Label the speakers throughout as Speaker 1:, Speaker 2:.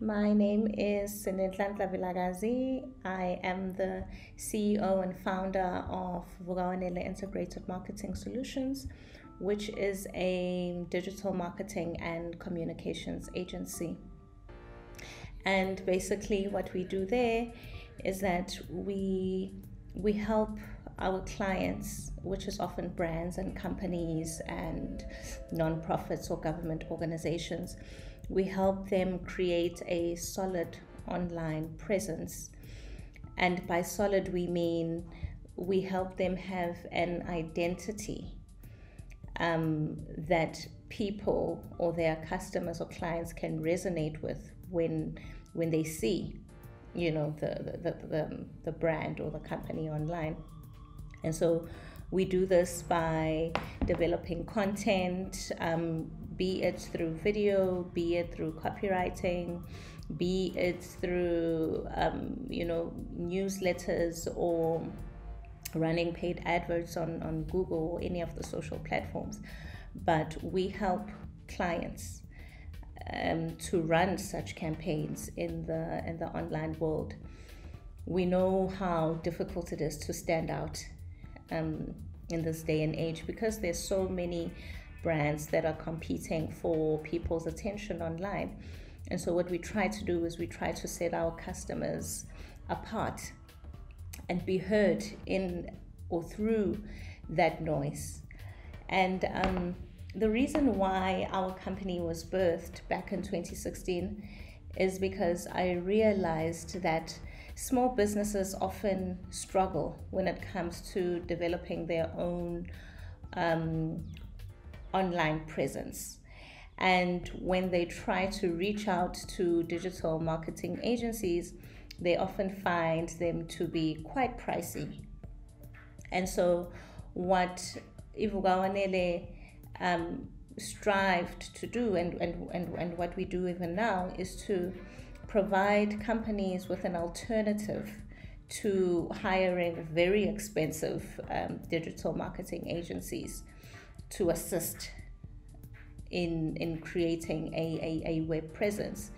Speaker 1: My name is Sinenhlanhla Vilakazi. I am the CEO and founder of Vukawanele Integrated Marketing Solutions, which is a digital marketing and communications agency. And basically, what we do there is that we we help our clients, which is often brands and companies and non-profits or government organizations, we help them create a solid online presence. And by solid, we mean we help them have an identity um, that people or their customers or clients can resonate with when when they see you know the the, the, the brand or the company online and so we do this by developing content, um, be it through video, be it through copywriting, be it through um, you know newsletters or running paid adverts on, on Google or any of the social platforms. But we help clients um, to run such campaigns in the in the online world. We know how difficult it is to stand out um, in this day and age because there's so many brands that are competing for people's attention online. And so, what we try to do is we try to set our customers apart and be heard in or through that noise. And um, the reason why our company was birthed back in 2016 is because I realized that small businesses often struggle when it comes to developing their own um, online presence. And when they try to reach out to digital marketing agencies, they often find them to be quite pricey. And so, what Ivukawanele um, strived to do, and, and, and, and what we do even now, is to provide companies with an alternative to hiring very expensive um, digital marketing agencies to assist in in creating a, a, a web presence.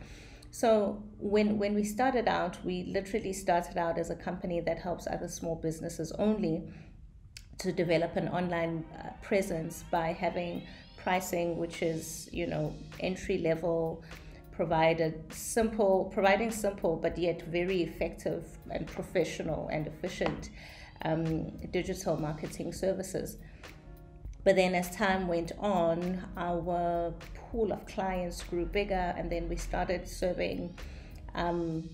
Speaker 1: So when when we started out, we literally started out as a company that helps other small businesses only to develop an online uh, presence by having pricing which is you know entry level provided simple, providing simple but yet very effective and professional and efficient um, digital marketing services. But then as time went on, our pool of clients grew bigger, and then we started serving um,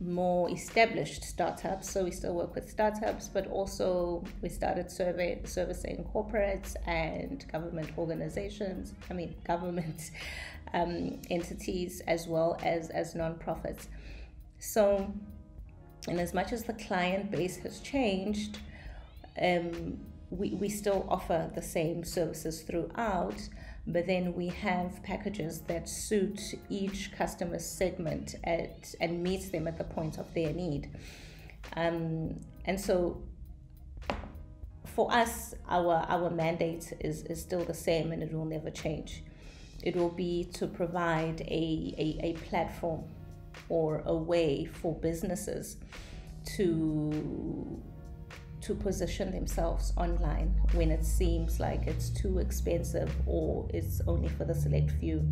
Speaker 1: more established startups. So we still work with startups, but also we started survey, servicing corporates and government organizations. I mean, government um, entities as well as as nonprofits. So, and as much as the client base has changed, um, we, we still offer the same services throughout but then we have packages that suit each customer segment at, and meets them at the point of their need. Um, and so for us, our, our mandate is, is still the same and it will never change. It will be to provide a, a, a platform or a way for businesses to to position themselves online when it seems like it's too expensive or it's only for the select few.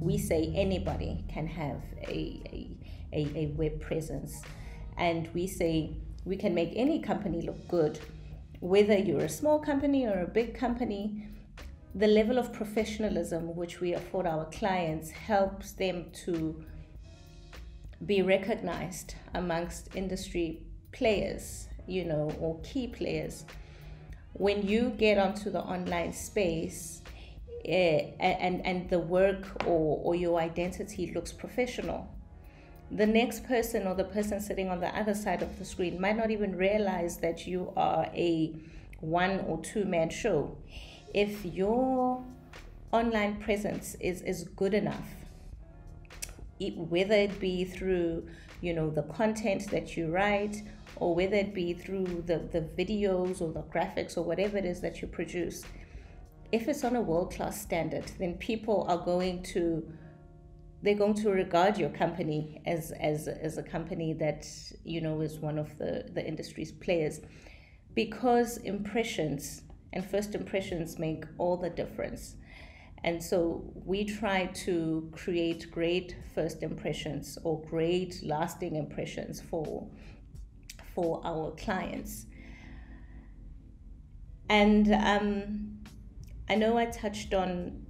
Speaker 1: We say anybody can have a, a, a, a web presence. And we say we can make any company look good, whether you're a small company or a big company. The level of professionalism which we afford our clients helps them to be recognized amongst industry players you know, or key players, when you get onto the online space uh, and, and the work or, or your identity looks professional, the next person or the person sitting on the other side of the screen might not even realize that you are a one or two man show. If your online presence is, is good enough, it, whether it be through you know the content that you write or whether it be through the, the videos or the graphics or whatever it is that you produce, if it's on a world class standard, then people are going to they're going to regard your company as as as a company that you know is one of the the industry's players. Because impressions and first impressions make all the difference. And so we try to create great first impressions or great lasting impressions for for our clients and um, I know I touched on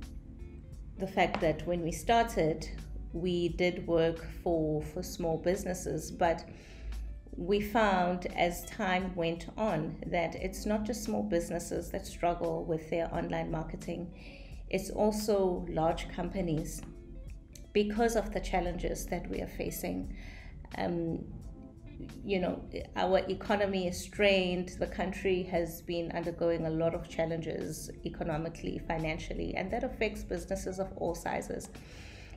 Speaker 1: the fact that when we started, we did work for, for small businesses, but we found as time went on that it's not just small businesses that struggle with their online marketing, it's also large companies because of the challenges that we are facing. Um, you know, our economy is strained. The country has been undergoing a lot of challenges economically, financially, and that affects businesses of all sizes.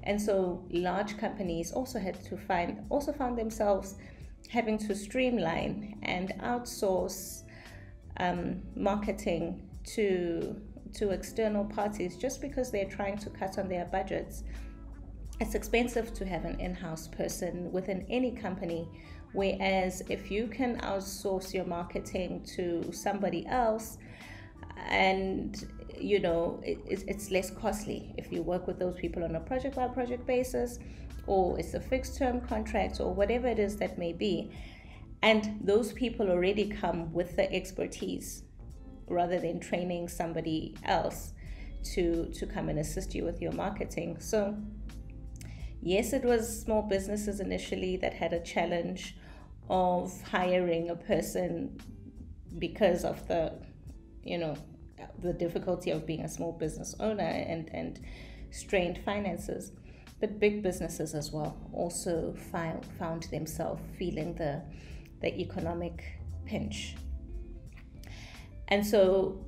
Speaker 1: And so large companies also had to find, also found themselves having to streamline and outsource um, marketing to to external parties just because they're trying to cut on their budgets. It's expensive to have an in-house person within any company Whereas if you can outsource your marketing to somebody else, and you know it, it's less costly if you work with those people on a project by project basis or it's a fixed term contract or whatever it is that may be. And those people already come with the expertise rather than training somebody else to to come and assist you with your marketing. So yes it was small businesses initially that had a challenge of hiring a person because of the you know the difficulty of being a small business owner and and strained finances. But big businesses as well also found found themselves feeling the the economic pinch. And so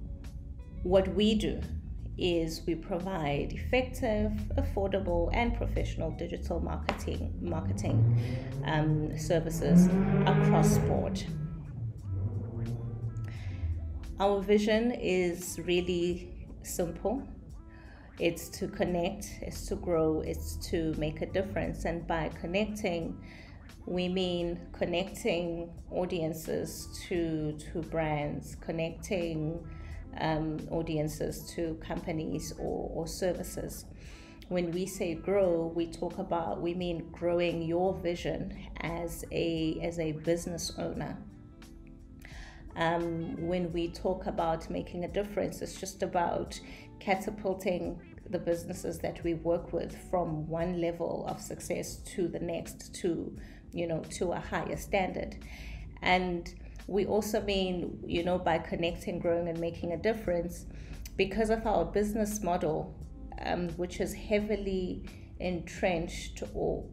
Speaker 1: what we do is we provide effective, affordable, and professional digital marketing marketing um, services across board. Our vision is really simple. It's to connect, it's to grow, it's to make a difference. And by connecting, we mean connecting audiences to, to brands, connecting um, audiences to companies or, or services. When we say grow, we talk about we mean growing your vision as a as a business owner. Um, when we talk about making a difference, it's just about catapulting the businesses that we work with from one level of success to the next to you know to a higher standard and we also mean, you know, by connecting, growing, and making a difference, because of our business model, um, which is heavily entrenched or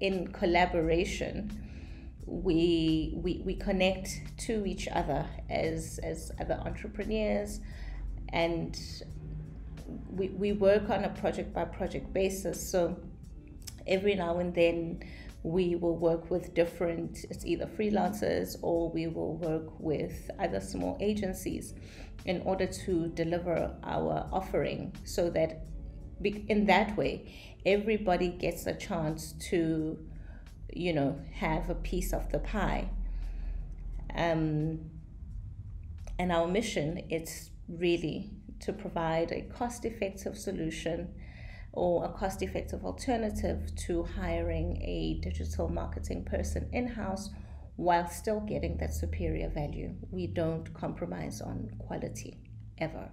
Speaker 1: in collaboration, we, we, we connect to each other as, as other entrepreneurs and we, we work on a project by project basis. So every now and then we will work with different, it's either freelancers or we will work with other small agencies in order to deliver our offering so that in that way everybody gets a chance to you know have a piece of the pie. Um, and our mission is really to provide a cost effective solution or a cost effective alternative to hiring a digital marketing person in house while still getting that superior value. We don't compromise on quality ever.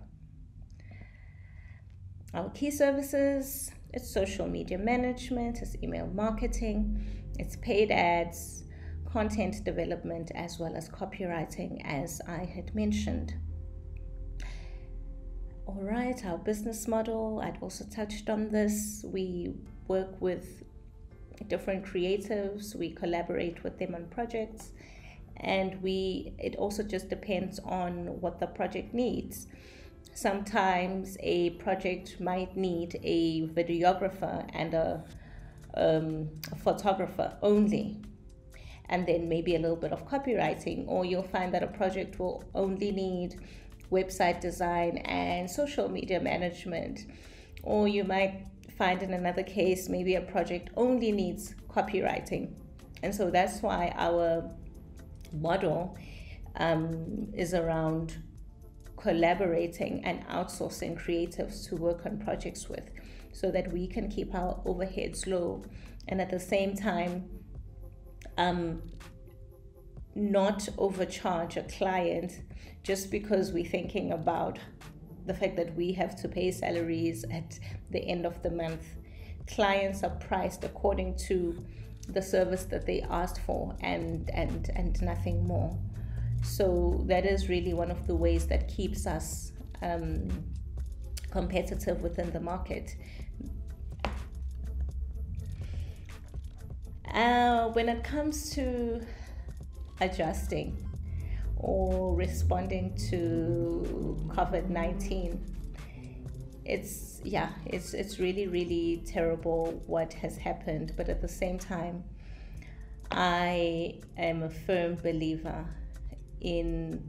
Speaker 1: Our key services it's social media management, it's email marketing, it's paid ads, content development, as well as copywriting, as I had mentioned. All right, our business model, I'd also touched on this. We work with different creatives, we collaborate with them on projects, and we it also just depends on what the project needs. Sometimes a project might need a videographer and a, um, a photographer only and then maybe a little bit of copywriting, or you'll find that a project will only need website design and social media management. Or you might find in another case maybe a project only needs copywriting. And so that's why our model um, is around collaborating and outsourcing creatives to work on projects with so that we can keep our overheads low and at the same time um, not overcharge a client just because we're thinking about the fact that we have to pay salaries at the end of the month. Clients are priced according to the service that they asked for and and and nothing more. So that is really one of the ways that keeps us um, competitive within the market. Uh, when it comes to adjusting or responding to COVID 19, it's yeah it's it's really really terrible what has happened but at the same time i am a firm believer in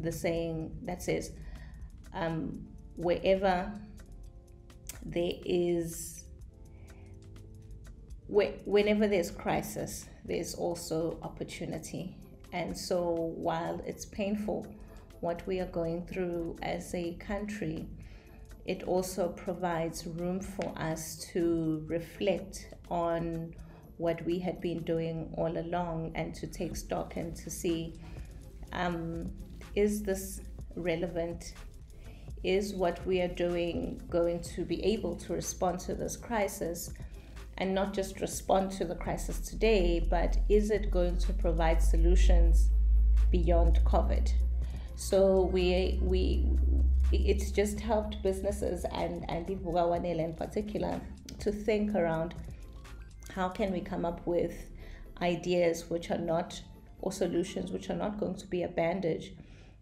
Speaker 1: the saying that says um, wherever there is whenever there's crisis there's also opportunity and so while it's painful what we are going through as a country it also provides room for us to reflect on what we had been doing all along and to take stock and to see um, is this relevant? Is what we are doing going to be able to respond to this crisis? And not just respond to the crisis today, but is it going to provide solutions beyond COVID? So we we it's just helped businesses and and Ivukawanele in particular to think around how can we come up with ideas which are not or solutions which are not going to be a bandage,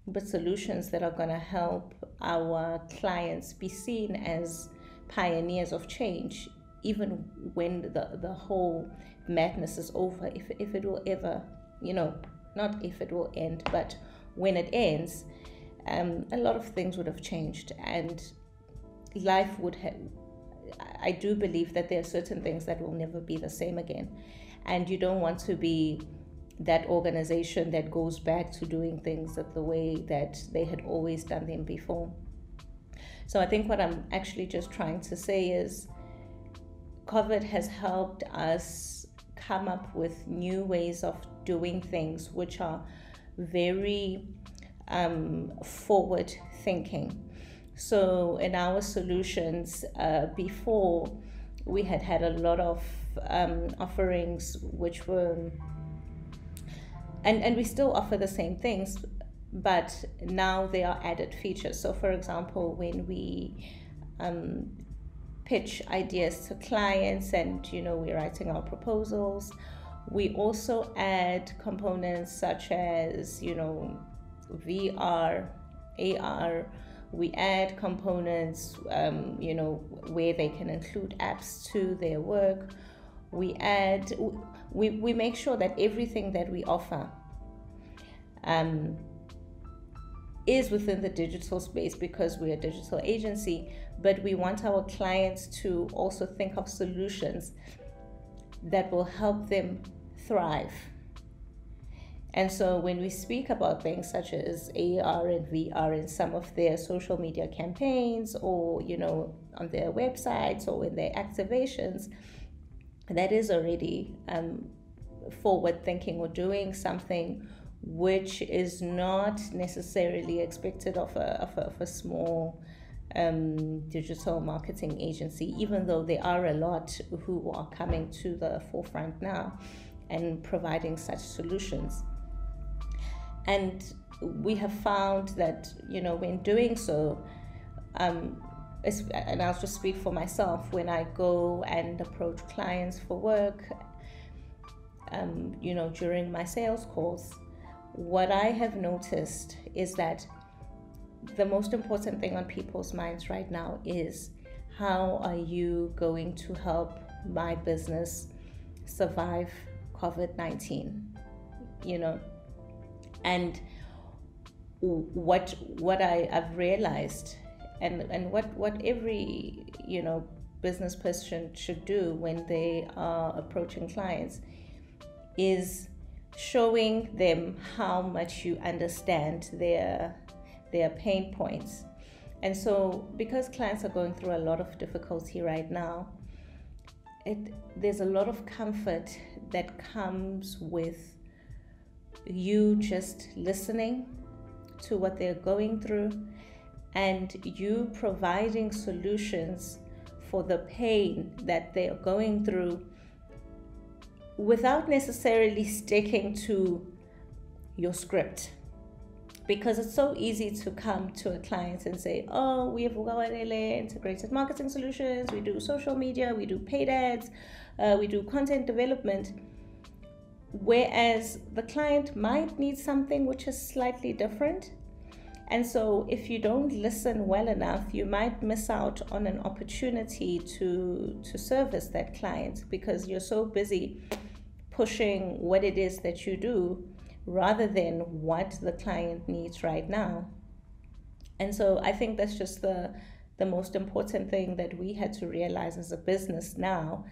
Speaker 1: but solutions that are going to help our clients be seen as pioneers of change, even when the, the whole madness is over, if, if it will ever, you know, not if it will end, but when it ends, um, a lot of things would have changed and life would have. I do believe that there are certain things that will never be the same again. And you don't want to be that organization that goes back to doing things the way that they had always done them before. So I think what I'm actually just trying to say is COVID has helped us come up with new ways of doing things which are very um, forward thinking. So in our solutions uh, before, we had had a lot of um, offerings which were and and we still offer the same things but now they are added features so for example when we um, pitch ideas to clients and you know we're writing our proposals. We also add components such as you know vr ar we add components um, you know where they can include apps to their work. We add we, we make sure that everything that we offer um, is within the digital space because we're a digital agency, but we want our clients to also think of solutions that will help them thrive. And so when we speak about things such as AR and VR in some of their social media campaigns or, you know, on their websites or in their activations, that is already um, forward thinking or doing something which is not necessarily expected of a, of a, of a small um, digital marketing agency, even though there are a lot who are coming to the forefront now and providing such solutions. And we have found that, you know, when doing so, um, and I'll just speak for myself, when I go and approach clients for work, um, you know, during my sales calls, what I have noticed is that the most important thing on people's minds right now is how are you going to help my business survive COVID 19? You know, and what what I, have realized and, and what, what every you know business person should do when they are approaching clients is showing them how much you understand their their pain points. And so because clients are going through a lot of difficulty right now, it, there's a lot of comfort that comes with you just listening to what they're going through and you providing solutions for the pain that they're going through without necessarily sticking to your script because it's so easy to come to a client and say, Oh, we have integrated marketing solutions, we do social media, we do paid ads, uh, we do content development. Whereas the client might need something which is slightly different. And so, if you don't listen well enough, you might miss out on an opportunity to, to service that client because you're so busy pushing what it is that you do rather than what the client needs right now. And so I think that's just the the most important thing that we had to realize as a business now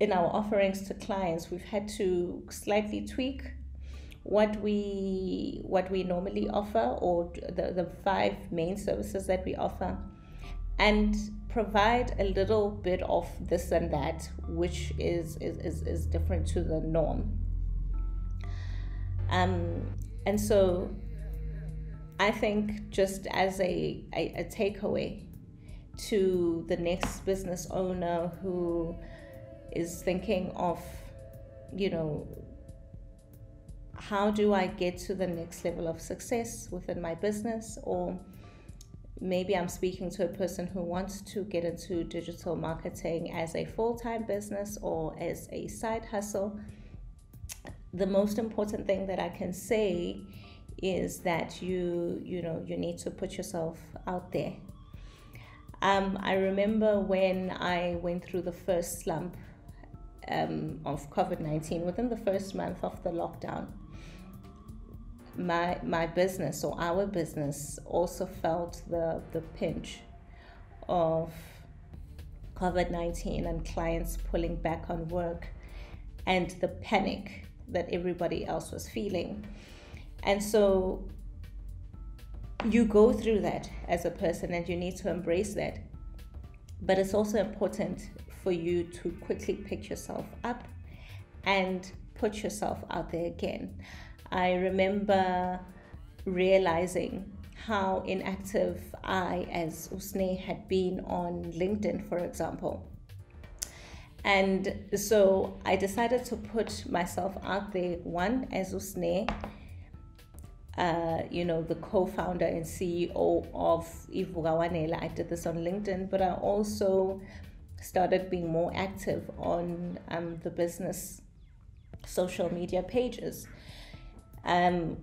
Speaker 1: in our offerings to clients we've had to slightly tweak what we what we normally offer or the, the five main services that we offer and provide a little bit of this and that which is is, is, is different to the norm um, and so I think just as a, a, a takeaway to the next business owner who is thinking of, you know, how do I get to the next level of success within my business? Or maybe I'm speaking to a person who wants to get into digital marketing as a full time business or as a side hustle the most important thing that I can say is that you you know you need to put yourself out there. Um, I remember when I went through the first slump um, of COVID nineteen within the first month of the lockdown. My my business or our business also felt the the pinch of COVID nineteen and clients pulling back on work and the panic that everybody else was feeling. And so you go through that as a person and you need to embrace that. But it's also important for you to quickly pick yourself up and put yourself out there again. I remember realizing how inactive I, as Usne, had been on LinkedIn, for example. And so I decided to put myself out there, one, as Usne, uh, you know, the co-founder and CEO of Ivukawanele. I did this on LinkedIn, but I also started being more active on um, the business social media pages. Um,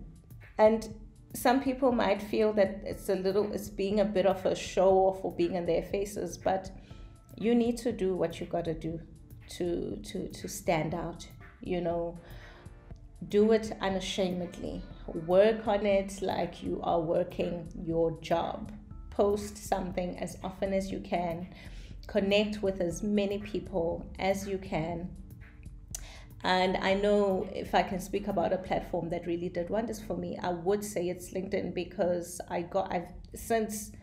Speaker 1: and some people might feel that it's a little, it's being a bit of a show off or being in their faces, but you need to do what you got to do to to to stand out you know. Do it unashamedly. Work on it like you are working your job. Post something as often as you can. Connect with as many people as you can. And I know if I can speak about a platform that really did wonders for me, I would say it's LinkedIn because I got I've since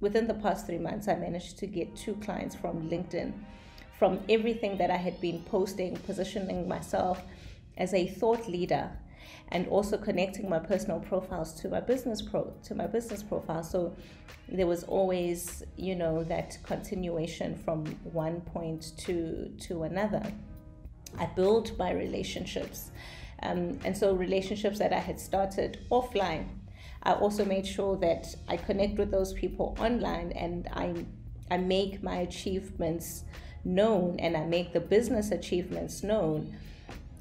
Speaker 1: within the past three months I managed to get two clients from LinkedIn from everything that I had been posting, positioning myself as a thought leader and also connecting my personal profiles to my business pro to my business profile. So there was always you know that continuation from one point to to another. I built my relationships um, and so relationships that i had started offline i also made sure that i connect with those people online and i i make my achievements known and I make the business achievements known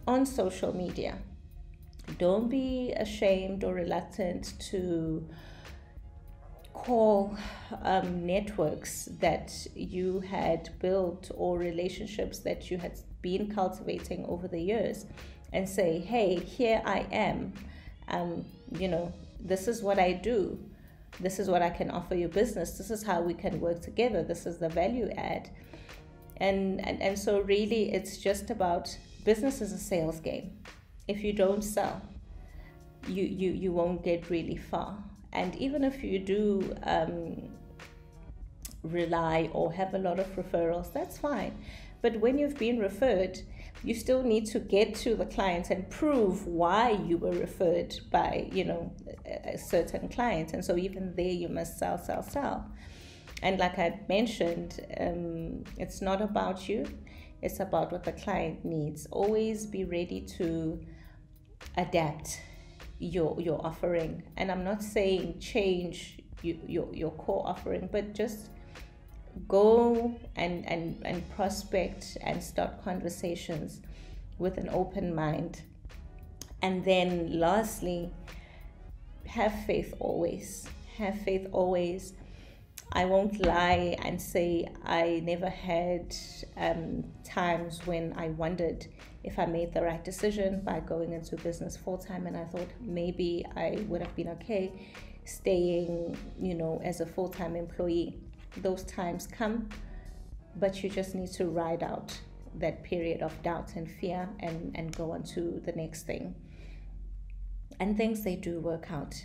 Speaker 1: on social media. Don't be ashamed or reluctant to call um, networks that you had built or relationships that you had been cultivating over the years and say, hey, here I am. Um, you know, this is what I do. This is what I can offer your business. This is how we can work together. This is the value add And, and and so really it's just about business is a sales game. If you don't sell, you you, you won't get really far. And even if you do um, rely or have a lot of referrals, that's fine. But when you've been referred, you still need to get to the clients and prove why you were referred by, you know, a certain client. And so even there, you must sell, sell, sell. And like I mentioned, um, it's not about you; it's about what the client needs. Always be ready to adapt your your offering. And I'm not saying change you, your your core offering, but just go and, and, and prospect and start conversations with an open mind. And then, lastly, have faith always. Have faith always. I won't lie and say I never had um, times when I wondered if I made the right decision by going into business full time, and I thought maybe I would have been okay staying, you know, as a full time employee those times come, but you just need to ride out that period of doubt and fear and, and go on to the next thing. And things they do work out.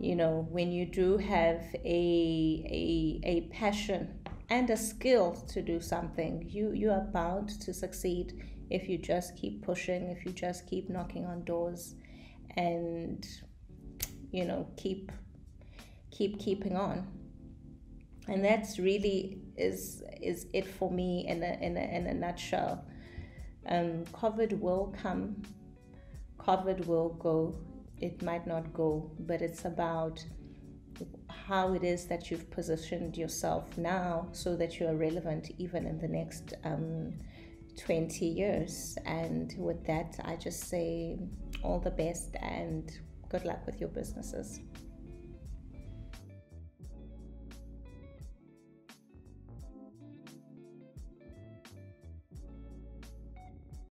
Speaker 1: You know, when you do have a, a, a passion and a skill to do something, you, you are bound to succeed if you just keep pushing, if you just keep knocking on doors and you know keep keep keeping on. And that's really is is it for me in a in a, in a nutshell. Um, covid will come. Covid will go it might not go but it's about how it is that you've positioned yourself now so that you are relevant even in the next um, 20 years. And with that i just say all the best and good luck with your businesses